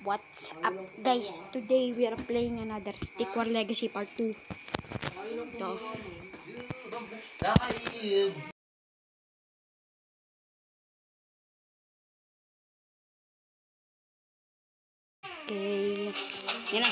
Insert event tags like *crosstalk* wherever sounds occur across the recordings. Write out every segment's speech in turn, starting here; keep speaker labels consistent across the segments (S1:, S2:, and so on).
S1: What's up guys? Today we are playing another Stick War Legacy Part 2. Ito. Okay. Yan.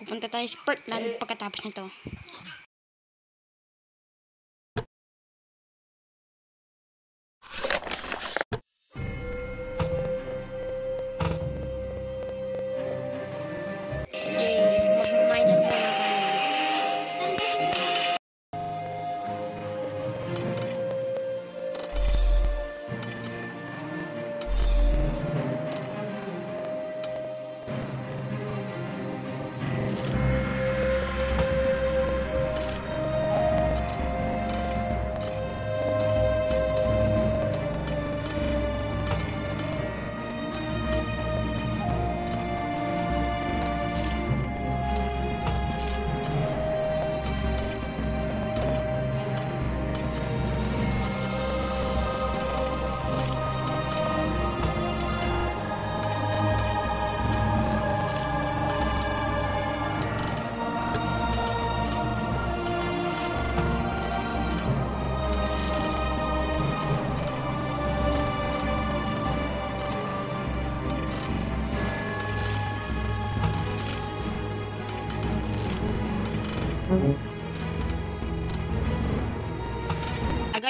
S1: Pupunta tayo sa Portland pagkatapos nito.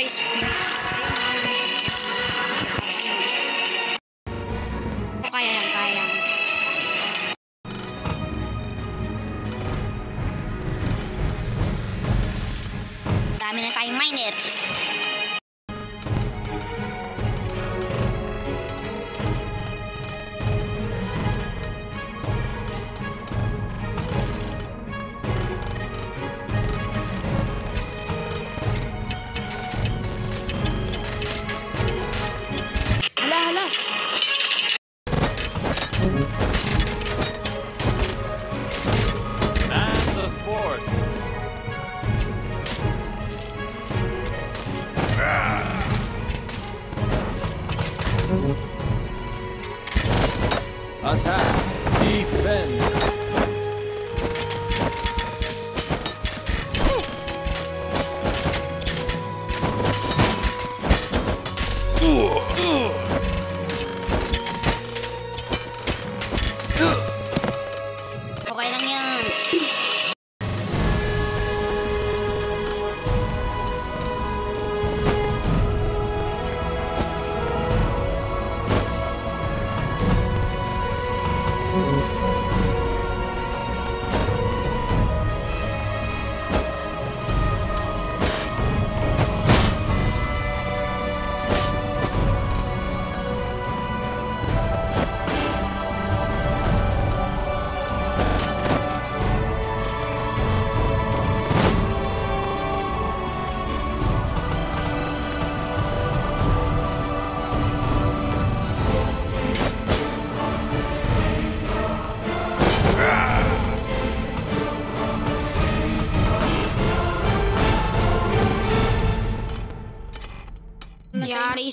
S1: Guys. Kaya yan, kaya yan. Dami na tayong miner.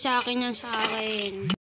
S1: Sa akin yan sa akin.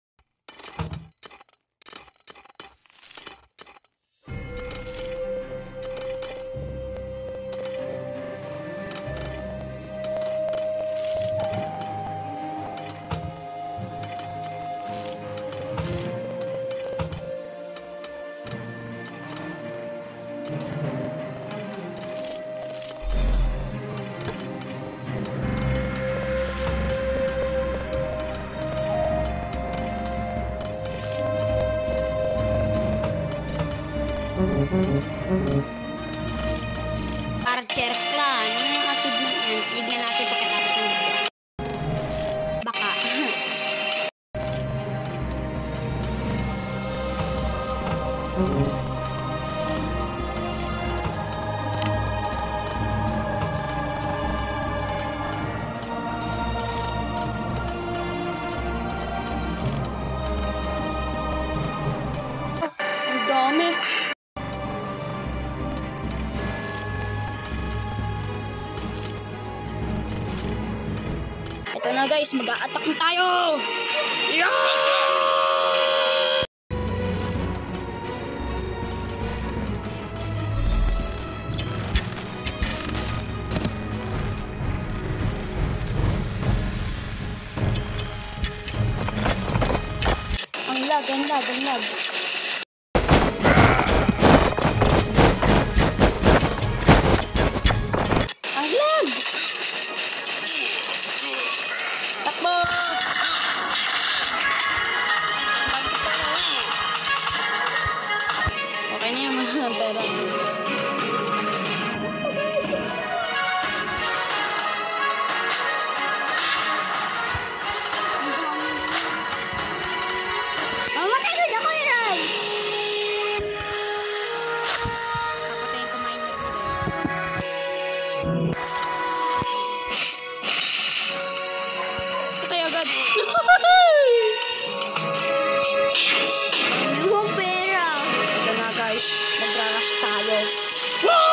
S1: Mm-hmm. Tara guys, mag-a-attack na tayo! Ang lag, ang lag, ang lag. Guys, magraras tayo.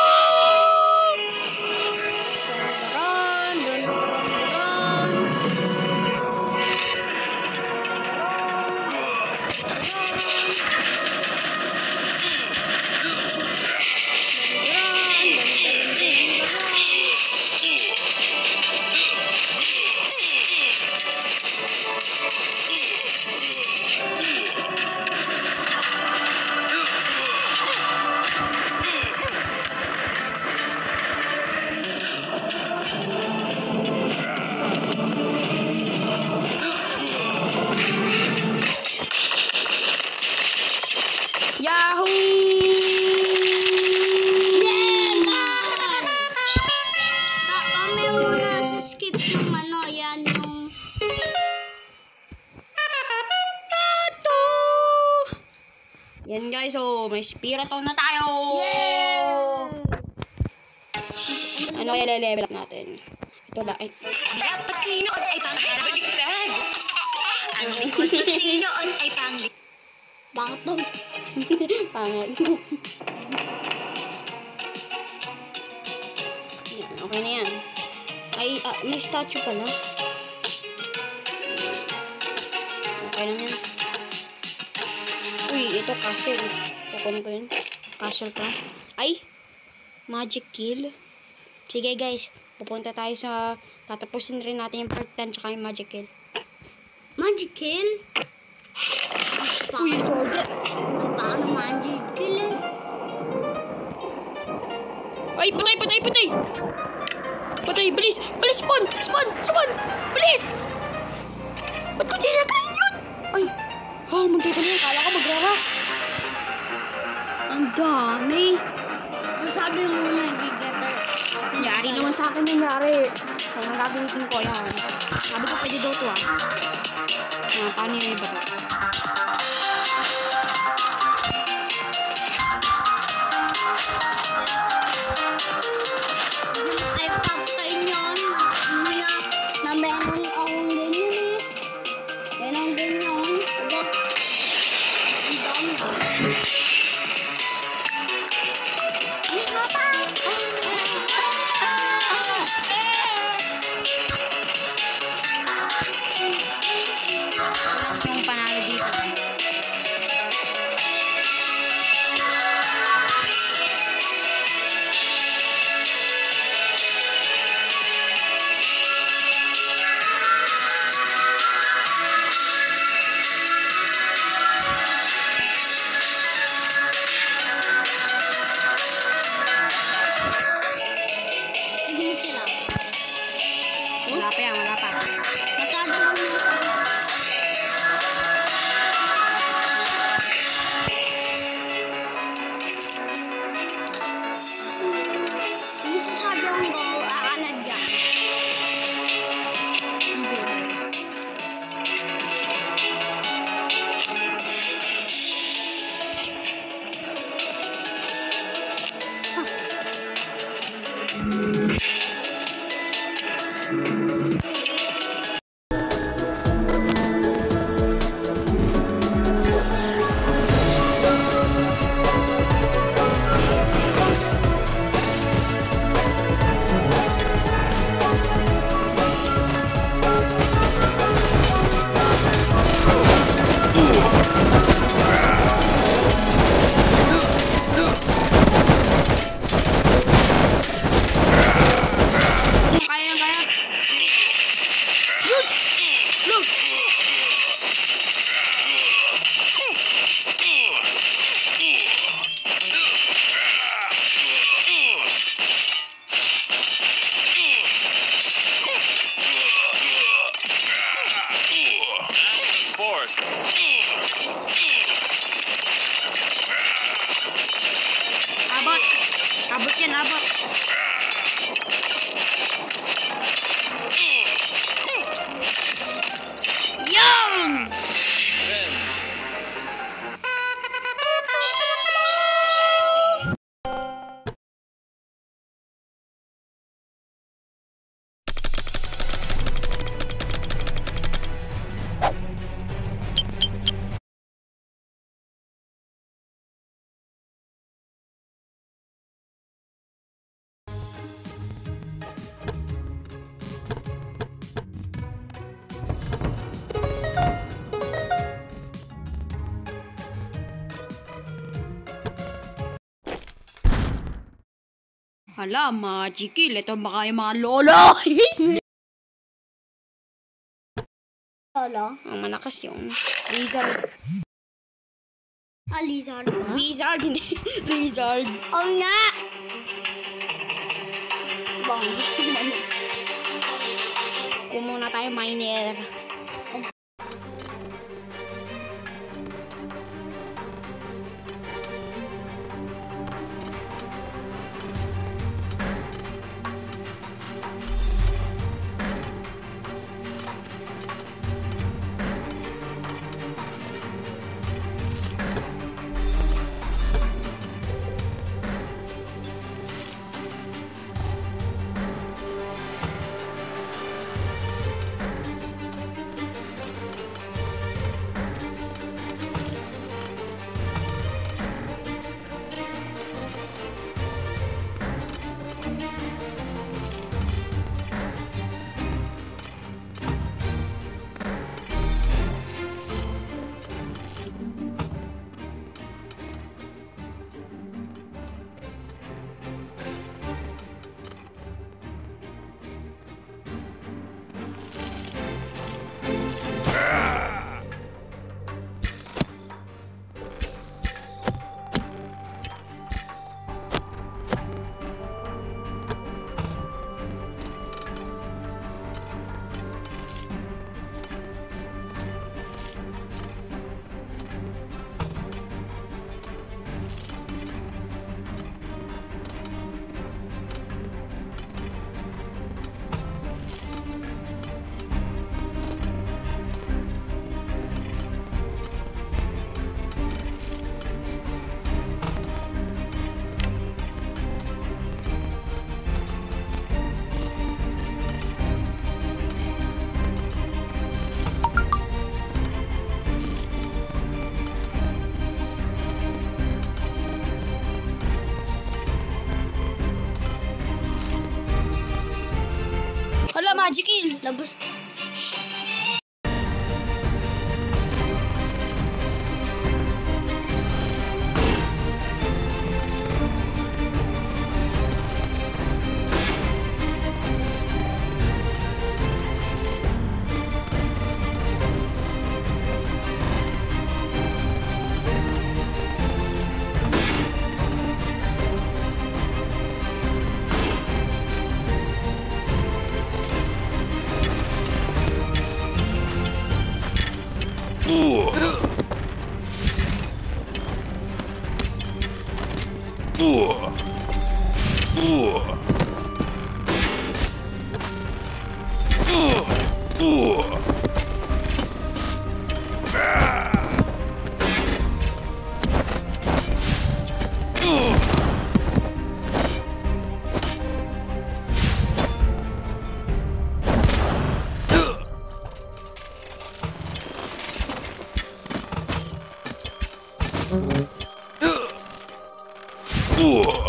S1: May spirato na tayo! Ano kaya level up natin? Ito lang. Ay,
S2: Dapat sinoon ay pangharabaliktad. Ang lingkod ng sinoon ay pangli...
S3: Bakit to? *laughs*
S1: pangit. yan, okay na yan. Ay, ah, may statue pala. Okay lang yan. Uy, ito castle. Kukunin ko yun. Castle ka. Ay! Magic kill. Sige guys, pupunta tayo sa... Tatapusin rin natin yung part 10 tsaka yung magic kill.
S3: Magic kill?
S1: Uy, soldier!
S3: paano magic kill eh?
S1: Ay, patay, patay, patay! Patay, bilis! Bilis, spawn! Spawn! Spawn! Gagamitin ko yan. Sabi ko pwede daw to ah. Ah, paano yung iba to?
S3: 我老板，我 yang 住 yours.
S1: Abot. Abotin, abot. Hala, magical. Ito baka yung mga lolo.
S3: Lolo.
S1: Ang malakas yung Lizard.
S3: Ah, lizard ba?
S1: Wizard, hindi. *laughs* Lizard.
S3: Oo nga! Bang, gusto naman.
S1: Kumuna tayo, miner. Tapos, 우와.
S3: 우와. Ugh. Ugh.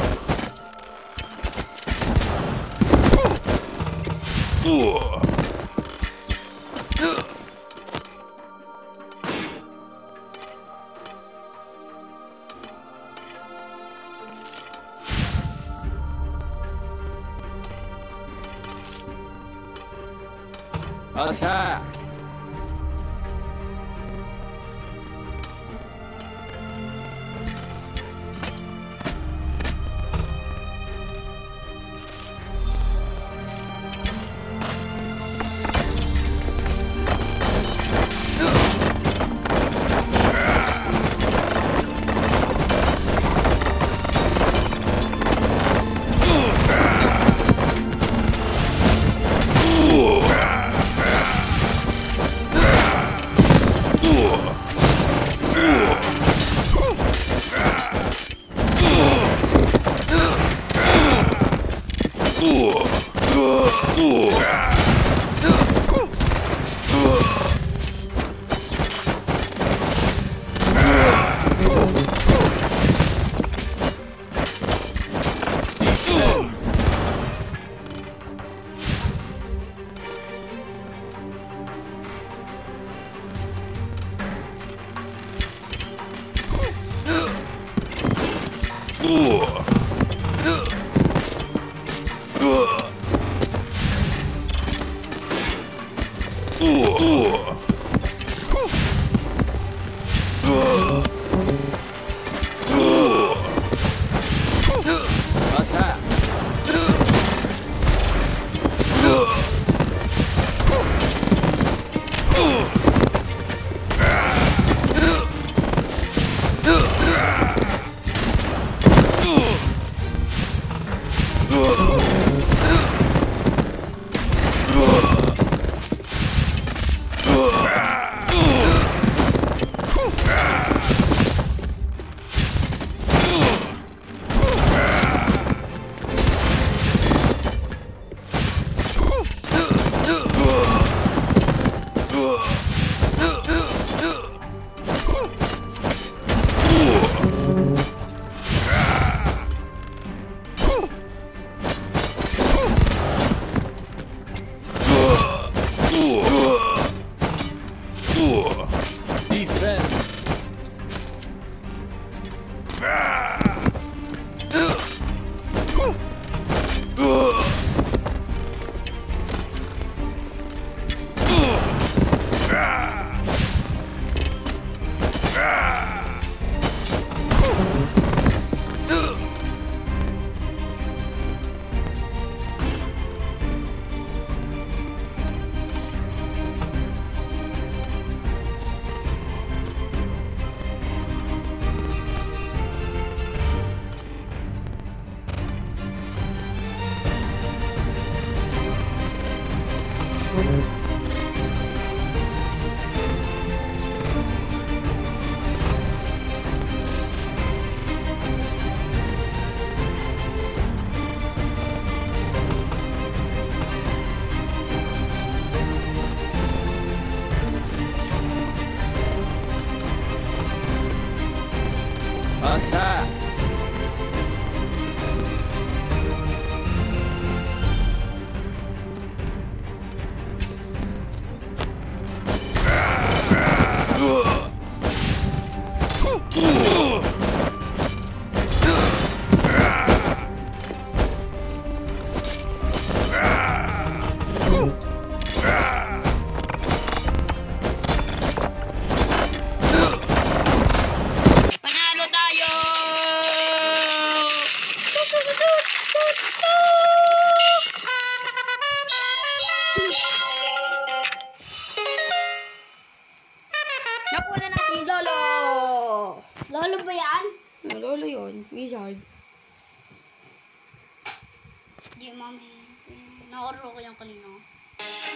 S3: Yung kanina.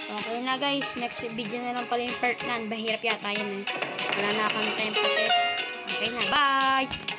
S1: Okay na guys, next video na lang pala yung part na. Bahirap yata yun eh. Wala na kami time pati. Okay na, bye!